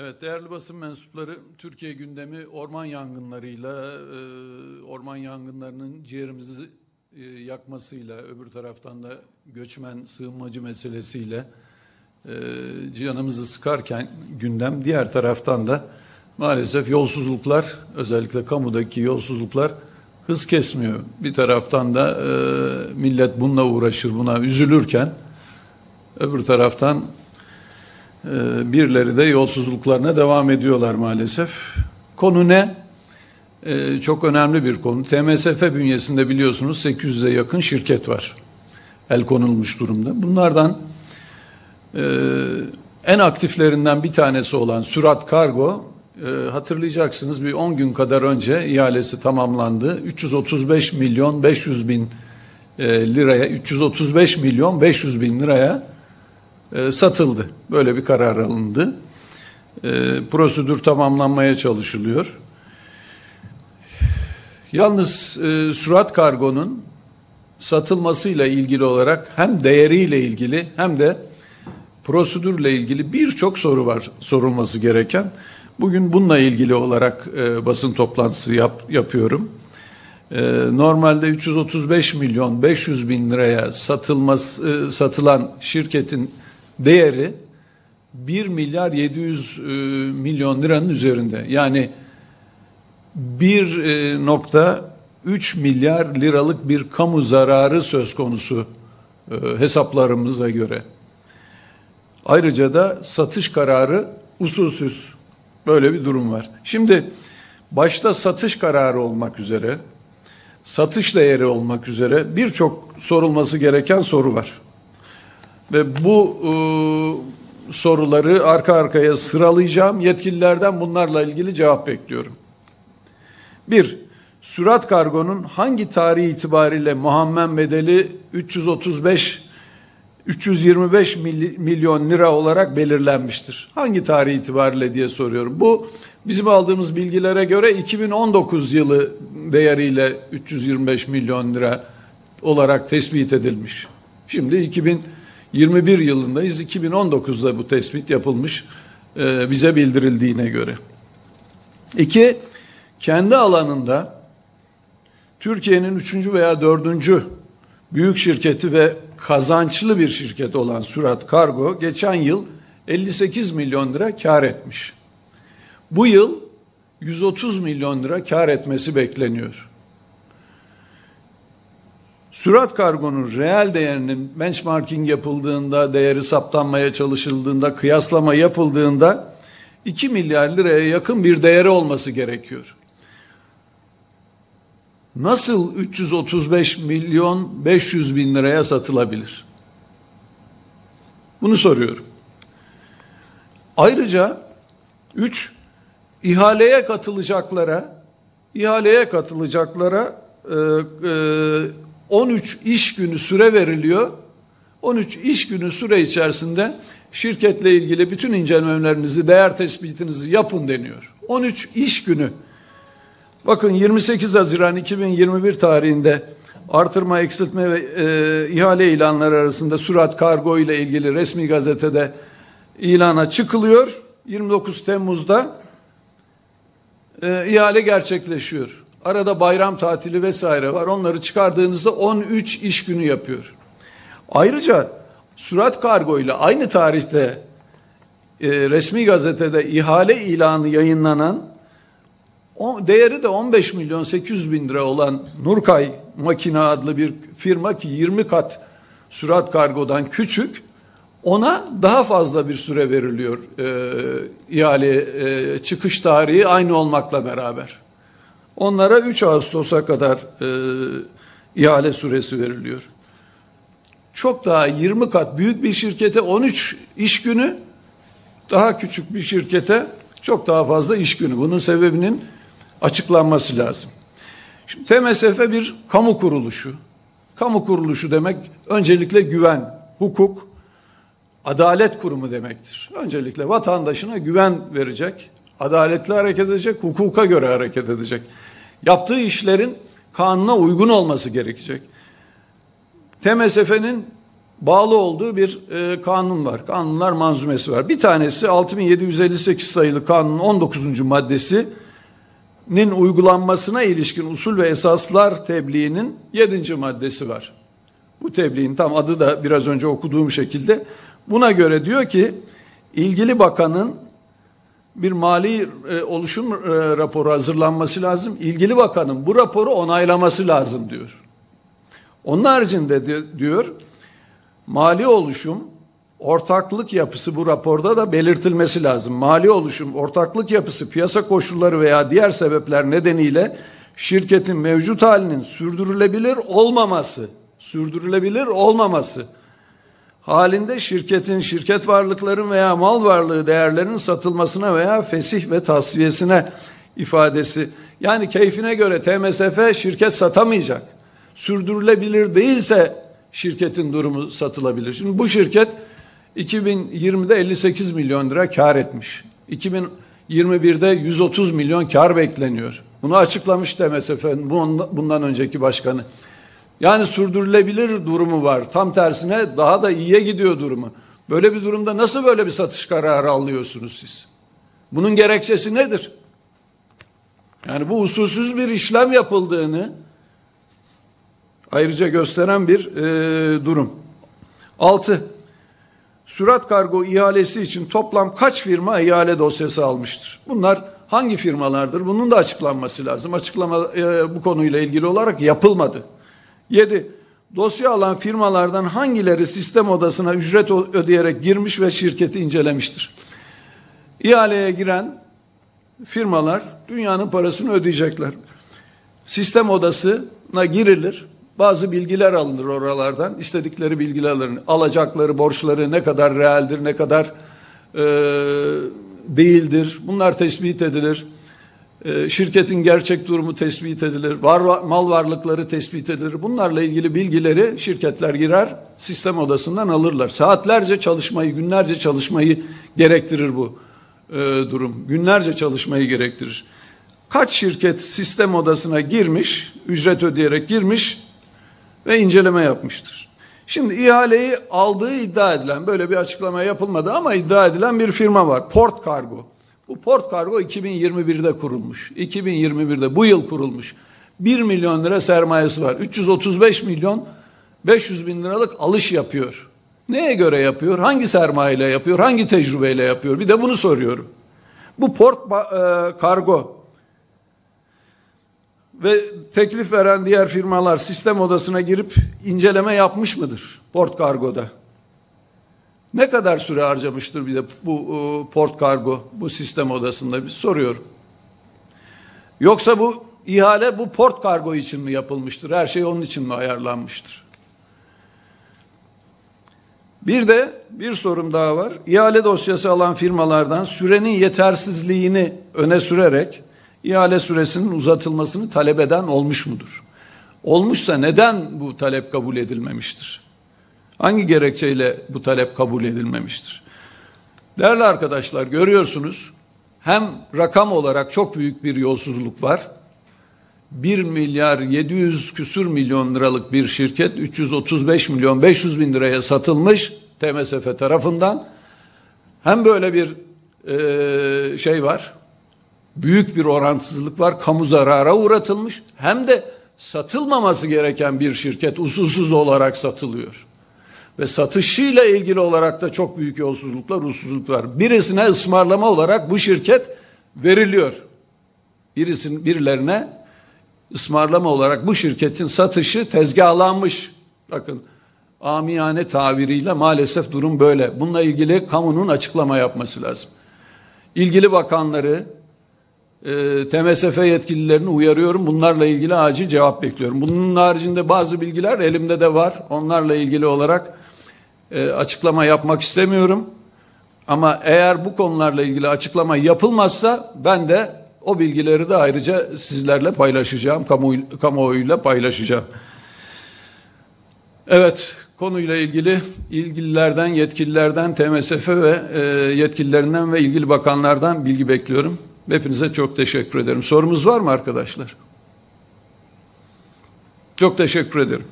Evet değerli basın mensupları Türkiye gündemi orman yangınlarıyla e, orman yangınlarının ciğerimizi e, yakmasıyla öbür taraftan da göçmen sığınmacı meselesiyle e, canımızı sıkarken gündem diğer taraftan da maalesef yolsuzluklar özellikle kamudaki yolsuzluklar hız kesmiyor. Bir taraftan da e, millet bununla uğraşır buna üzülürken öbür taraftan birileri de yolsuzluklarına devam ediyorlar maalesef. Konu ne? E, çok önemli bir konu. TMSF bünyesinde biliyorsunuz 800'e yakın şirket var. El konulmuş durumda. Bunlardan e, en aktiflerinden bir tanesi olan Sürat Kargo e, hatırlayacaksınız bir 10 gün kadar önce ihalesi tamamlandı. 335 milyon 500 bin e, liraya 335 milyon 500 bin liraya e, satıldı. Böyle bir karar alındı. E, prosedür tamamlanmaya çalışılıyor. Yalnız e, Sürat Kargo'nun satılmasıyla ilgili olarak hem değeriyle ilgili hem de prosedürle ilgili birçok soru var sorulması gereken. Bugün bununla ilgili olarak e, basın toplantısı yap, yapıyorum. E, normalde 335 milyon 500 bin liraya satılması e, satılan şirketin değeri 1 milyar 700 e, milyon liranın üzerinde. Yani 1.3 milyar liralık bir kamu zararı söz konusu e, hesaplarımıza göre. Ayrıca da satış kararı usulsüz. Böyle bir durum var. Şimdi başta satış kararı olmak üzere, satış değeri olmak üzere birçok sorulması gereken soru var. Ve bu e, soruları arka arkaya sıralayacağım. Yetkililerden bunlarla ilgili cevap bekliyorum. Bir, sürat kargonun hangi tarih itibariyle muhammen bedeli 335 325 milyon lira olarak belirlenmiştir. Hangi tarih itibariyle diye soruyorum. Bu bizim aldığımız bilgilere göre 2019 yılı değeriyle 325 milyon lira olarak tespit edilmiş. Şimdi 2021 yılındayız. 2019'da bu tespit yapılmış e, bize bildirildiğine göre. İki, kendi alanında Türkiye'nin üçüncü veya dördüncü büyük şirketi ve kazançlı bir şirket olan Surat Kargo geçen yıl 58 milyon lira kar etmiş. Bu yıl 130 milyon lira kar etmesi bekleniyor. Sürat kargonun reel değerinin benchmarking yapıldığında, değeri saptanmaya çalışıldığında, kıyaslama yapıldığında 2 milyar liraya yakın bir değeri olması gerekiyor nasıl 335 milyon 500 bin liraya satılabilir? Bunu soruyorum. Ayrıca 3 ihaleye katılacaklara ihaleye katılacaklara e, e, 13 iş günü süre veriliyor. 13 iş günü süre içerisinde şirketle ilgili bütün incelemelerinizi, değer tespitinizi yapın deniyor. 13 iş günü Bakın 28 Haziran 2021 tarihinde artırma, eksiltme ve e, ihale ilanları arasında sürat kargo ile ilgili resmi gazetede ilana çıkılıyor. 29 Temmuz'da e, ihale gerçekleşiyor. Arada bayram tatili vesaire var. Onları çıkardığınızda 13 iş günü yapıyor. Ayrıca sürat kargo ile aynı tarihte e, resmi gazetede ihale ilanı yayınlanan o, değeri de 15 milyon 800 bin lira olan Nurkay Makina adlı bir firma ki 20 kat sürat kargodan küçük ona daha fazla bir süre veriliyor e, ihale e, çıkış tarihi aynı olmakla beraber. Onlara 3 Ağustos'a kadar e, ihale süresi veriliyor. Çok daha 20 kat büyük bir şirkete 13 iş günü daha küçük bir şirkete çok daha fazla iş günü. Bunun sebebinin açıklanması lazım. Şimdi TMSF bir kamu kuruluşu. Kamu kuruluşu demek öncelikle güven, hukuk, adalet kurumu demektir. Öncelikle vatandaşına güven verecek, adaletli hareket edecek, hukuka göre hareket edecek. Yaptığı işlerin kanuna uygun olması gerekecek. TMSF'nin bağlı olduğu bir e, kanun var. Kanunlar manzumesi var. Bir tanesi 6758 sayılı kanunun 19. maddesinin uygulanmasına ilişkin usul ve esaslar tebliğinin 7. maddesi var. Bu tebliğin tam adı da biraz önce okuduğum şekilde. Buna göre diyor ki ilgili bakanın bir mali e, oluşum e, raporu hazırlanması lazım. İlgili bakanın bu raporu onaylaması lazım diyor. Onun haricinde diyor mali oluşum ortaklık yapısı bu raporda da belirtilmesi lazım. Mali oluşum, ortaklık yapısı, piyasa koşulları veya diğer sebepler nedeniyle şirketin mevcut halinin sürdürülebilir olmaması, sürdürülebilir olmaması halinde şirketin, şirket varlıkların veya mal varlığı değerlerinin satılmasına veya fesih ve tasfiyesine ifadesi. Yani keyfine göre TMSF şirket satamayacak. Sürdürülebilir değilse şirketin durumu satılabilir. Şimdi bu şirket 2020'de 58 milyon lira kar etmiş. 2021'de 130 milyon kar bekleniyor. Bunu açıklamış TMSF bundan önceki başkanı. Yani sürdürülebilir durumu var. Tam tersine daha da iyiye gidiyor durumu. Böyle bir durumda nasıl böyle bir satış kararı alıyorsunuz siz? Bunun gerekçesi nedir? Yani bu usulsüz bir işlem yapıldığını ayrıca gösteren bir e, durum. Altı, sürat kargo ihalesi için toplam kaç firma ihale dosyası almıştır? Bunlar hangi firmalardır? Bunun da açıklanması lazım. Açıklama e, bu konuyla ilgili olarak yapılmadı. 7. Dosya alan firmalardan hangileri sistem odasına ücret ödeyerek girmiş ve şirketi incelemiştir? İhaleye giren firmalar dünyanın parasını ödeyecekler. Sistem odasına girilir. Bazı bilgiler alınır oralardan. istedikleri bilgiler alınır. Alacakları, borçları ne kadar realdir, ne kadar e, değildir. Bunlar tespit edilir. Ee, şirketin gerçek durumu tespit edilir, var, mal varlıkları tespit edilir. Bunlarla ilgili bilgileri şirketler girer, sistem odasından alırlar. Saatlerce çalışmayı, günlerce çalışmayı gerektirir bu e, durum. Günlerce çalışmayı gerektirir. Kaç şirket sistem odasına girmiş, ücret ödeyerek girmiş ve inceleme yapmıştır. Şimdi ihaleyi aldığı iddia edilen, böyle bir açıklama yapılmadı ama iddia edilen bir firma var. Port Cargo. Bu port kargo 2021'de kurulmuş. 2021'de bu yıl kurulmuş. 1 milyon lira sermayesi var. 335 milyon 500 bin liralık alış yapıyor. Neye göre yapıyor? Hangi sermayeyle yapıyor? Hangi tecrübeyle yapıyor? Bir de bunu soruyorum. Bu port e, kargo ve teklif veren diğer firmalar sistem odasına girip inceleme yapmış mıdır port kargoda? Ne kadar süre harcamıştır bir de bu e, port kargo bu sistem odasında bir soruyorum. Yoksa bu ihale bu port kargo için mi yapılmıştır? Her şey onun için mi ayarlanmıştır? Bir de bir sorum daha var. İhale dosyası alan firmalardan sürenin yetersizliğini öne sürerek ihale süresinin uzatılmasını talep eden olmuş mudur? Olmuşsa neden bu talep kabul edilmemiştir? Hangi gerekçeyle bu talep kabul edilmemiştir? Değerli arkadaşlar görüyorsunuz hem rakam olarak çok büyük bir yolsuzluk var. 1 milyar 700 küsür milyon liralık bir şirket 335 milyon 500 bin liraya satılmış TMSF tarafından. Hem böyle bir e, şey var, büyük bir orantısızlık var, kamu zarara uğratılmış. Hem de satılmaması gereken bir şirket usulsüz olarak satılıyor ve satışıyla ilgili olarak da çok büyük yolsuzluklar, usulsüzlükler. Birisine ısmarlama olarak bu şirket veriliyor. Birisinin birilerine ısmarlama olarak bu şirketin satışı tezgahlanmış. Bakın amiyane tabiriyle maalesef durum böyle. Bununla ilgili kamunun açıklama yapması lazım. İlgili bakanları, e, TMSF yetkililerini uyarıyorum. Bunlarla ilgili acil cevap bekliyorum. Bunun haricinde bazı bilgiler elimde de var. Onlarla ilgili olarak e, açıklama yapmak istemiyorum. Ama eğer bu konularla ilgili açıklama yapılmazsa ben de o bilgileri de ayrıca sizlerle paylaşacağım, kamu, kamuoyuyla paylaşacağım. Evet, konuyla ilgili ilgililerden, yetkililerden, TMSF ve e, yetkililerinden ve ilgili bakanlardan bilgi bekliyorum. Hepinize çok teşekkür ederim. Sorumuz var mı arkadaşlar? Çok teşekkür ederim.